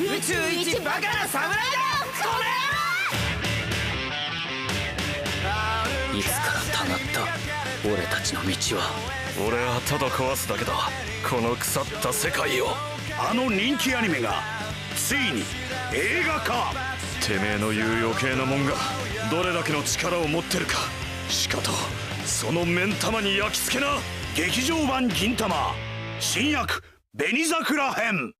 宇宙一バカな侍だこのいつからたまった俺たちの道は俺はただ壊すだけだこの腐った世界をあの人気アニメがついに映画化てめえの言う余計なもんがどれだけの力を持ってるかしかとその目ん玉に焼き付けな劇場版銀玉新薬紅桜編